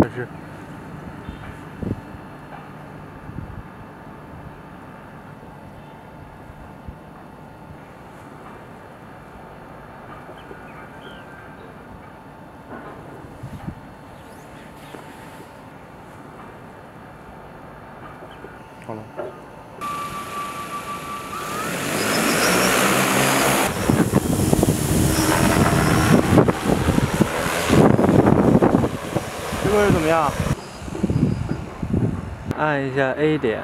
这是。好了。这个是怎么样？按一下 a 点。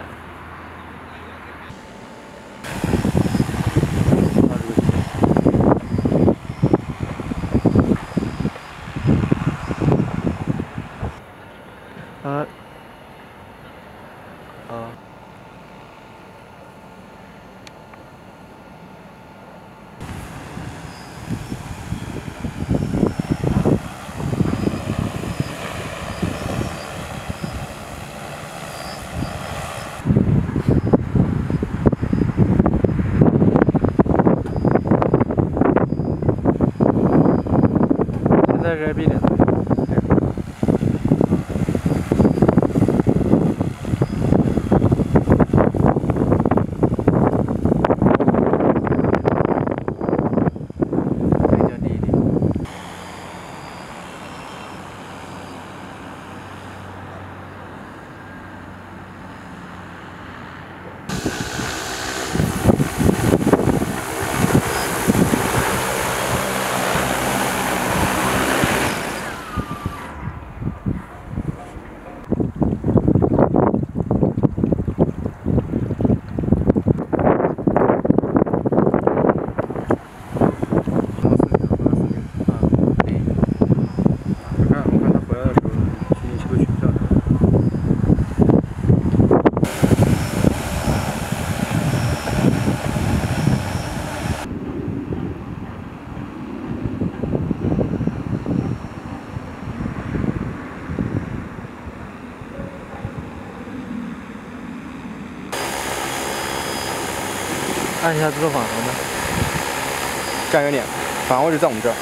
Rabbi'nin 按一下自动返航的。站远点，返航位置在我们这儿。